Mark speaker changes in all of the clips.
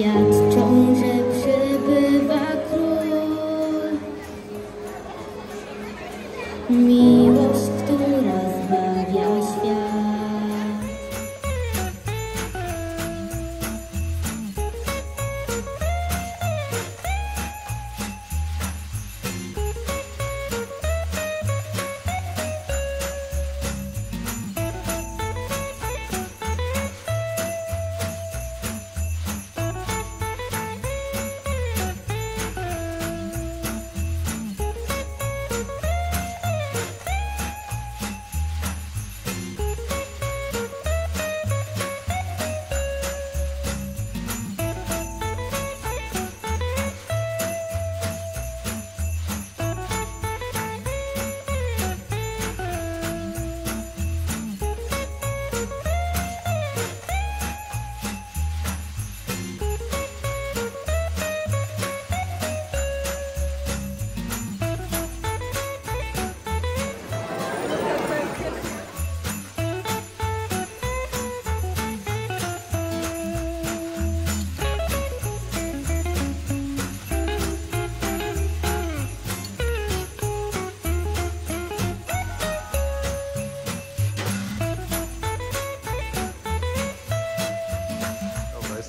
Speaker 1: świadczą, że przybywa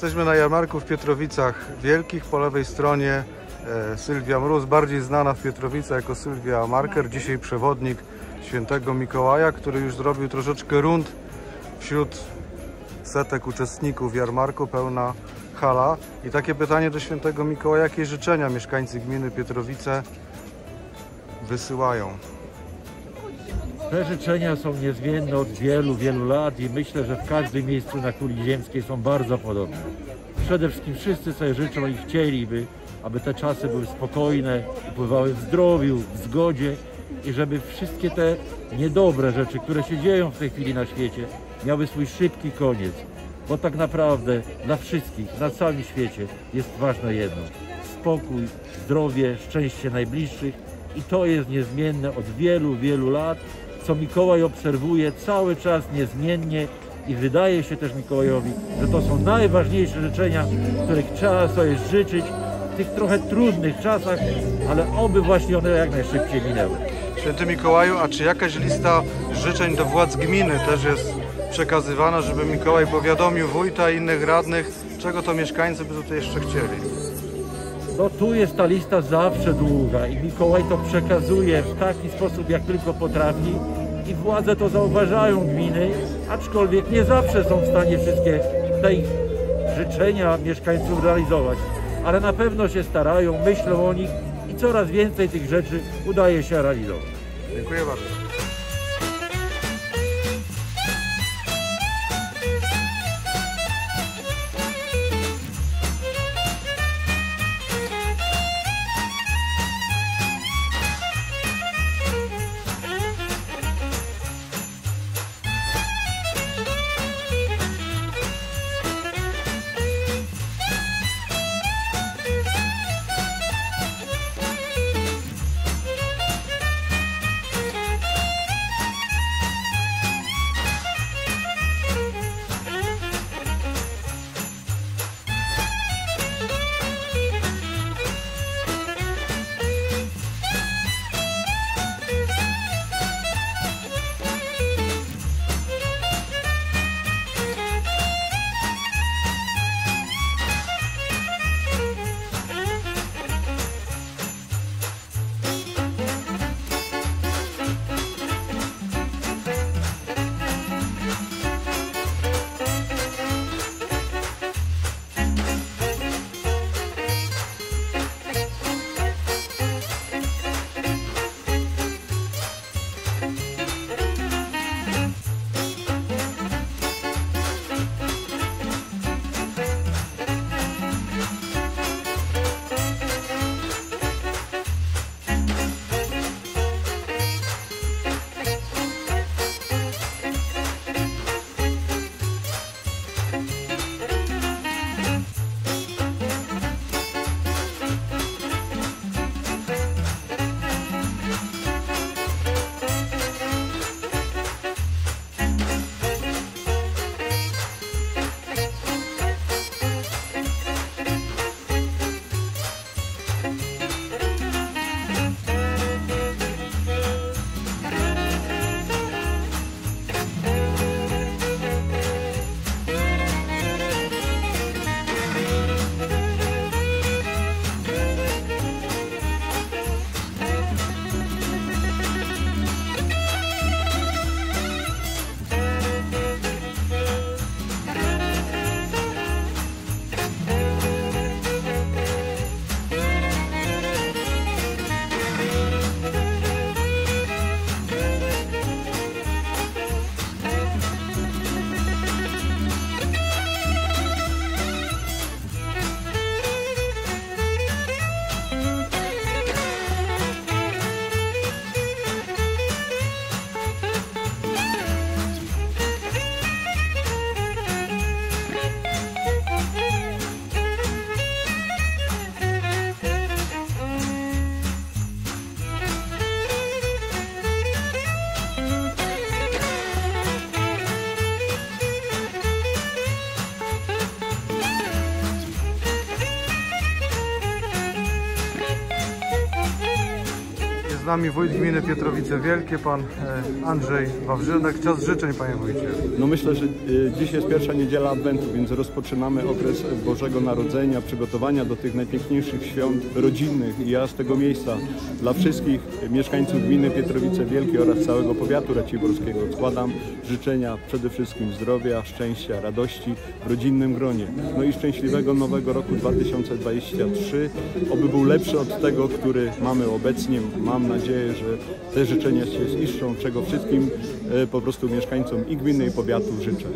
Speaker 2: jesteśmy na jarmarku w Pietrowicach Wielkich. Po lewej stronie e, Sylwia Mróz, bardziej znana w Pietrowicach jako Sylwia Marker. Dzisiaj przewodnik świętego Mikołaja, który już zrobił troszeczkę rund wśród setek uczestników jarmarku, pełna hala. I takie pytanie do świętego Mikołaja, jakie życzenia mieszkańcy gminy Pietrowice wysyłają?
Speaker 3: Te życzenia są niezmienne od wielu, wielu lat i myślę, że w każdym miejscu na kuli ziemskiej są bardzo podobne. Przede wszystkim wszyscy sobie życzą i chcieliby, aby te czasy były spokojne, upływały w zdrowiu, w zgodzie i żeby wszystkie te niedobre rzeczy, które się dzieją w tej chwili na świecie, miały swój szybki koniec. Bo tak naprawdę dla wszystkich na całym świecie jest ważne jedno. Spokój, zdrowie, szczęście najbliższych i to jest niezmienne od wielu, wielu lat, co Mikołaj obserwuje cały czas niezmiennie i wydaje się też Mikołajowi, że to są najważniejsze życzenia, których trzeba sobie życzyć w tych trochę trudnych czasach, ale oby właśnie one jak najszybciej minęły.
Speaker 2: Święty Mikołaju, a czy jakaś lista życzeń do władz gminy też jest przekazywana, żeby Mikołaj powiadomił wójta i innych radnych, czego to mieszkańcy by tutaj jeszcze chcieli?
Speaker 3: No tu jest ta lista zawsze długa i Mikołaj to przekazuje w taki sposób, jak tylko potrafi i władze to zauważają gminy, aczkolwiek nie zawsze są w stanie wszystkie te ich życzenia mieszkańców realizować, ale na pewno się starają, myślą o nich i coraz więcej tych rzeczy udaje się realizować.
Speaker 2: Dziękuję bardzo. Nami wójt gminy Pietrowice Wielkie, pan e, Andrzej Wawrzynek. Czas życzeń, panie wójcie.
Speaker 4: No myślę, że y, dziś jest pierwsza niedziela Adwentu, więc rozpoczynamy okres Bożego Narodzenia, przygotowania do tych najpiękniejszych świąt rodzinnych. I ja z tego miejsca dla wszystkich mieszkańców gminy Pietrowice Wielkie oraz całego powiatu raciborskiego składam życzenia przede wszystkim zdrowia, szczęścia, radości w rodzinnym gronie. No i szczęśliwego nowego roku 2023, oby był lepszy od tego, który mamy obecnie. Mam nadzieję, że te życzenia się ziszczą, czego wszystkim e, po prostu mieszkańcom i gminy i powiatu życzę.